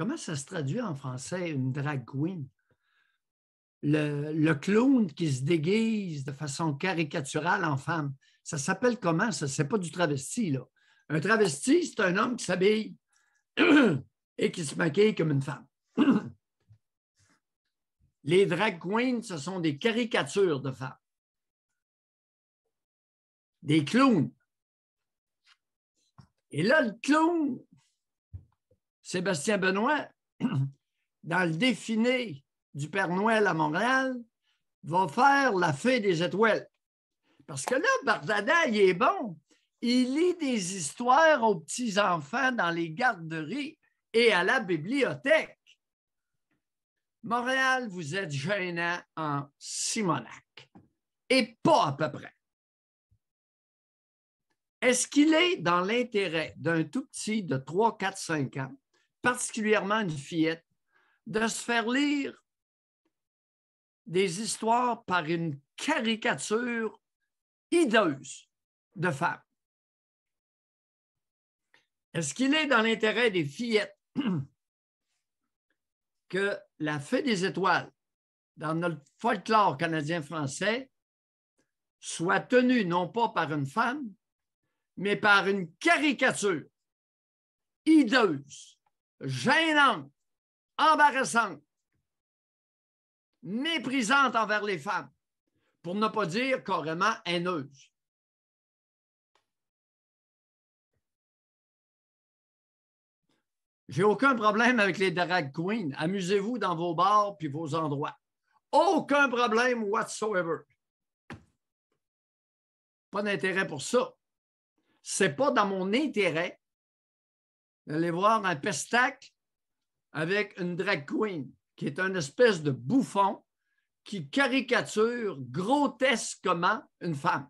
comment ça se traduit en français, une drag queen? Le, clown qui se déguise de façon caricaturale en femme. Ça s'appelle comment, ça? C'est pas du travesti, là. Un travesti, c'est un homme qui s'habille et qui se maquille comme une femme. Les drag queens, ce sont des caricatures de femmes. Des clowns. Et là, le clown, Sébastien Benoît, dans le défilé du Père Noël à Montréal, va faire la fée des étoiles. Parce que là, Bardada, il est bon. Il lit des histoires aux petits-enfants dans les garderies et à la bibliothèque. Montréal, vous êtes gênant en Simonac. Et pas à peu près. Est-ce qu'il est dans l'intérêt d'un tout petit de 3, 4, 5 ans, particulièrement une fillette, de se faire lire des histoires par une caricature hideuse de femme? Est-ce qu'il est dans l'intérêt des fillettes que la fée des étoiles, dans notre folklore canadien-français, soit tenue non pas par une femme, mais par une caricature hideuse, gênante, embarrassante, méprisante envers les femmes, pour ne pas dire carrément haineuse. J'ai aucun problème avec les drag queens. Amusez-vous dans vos bars puis vos endroits. Aucun problème whatsoever. Pas d'intérêt pour ça. C'est pas dans mon intérêt d'aller voir un pestac avec une drag queen qui est un espèce de bouffon qui caricature grotesquement une femme.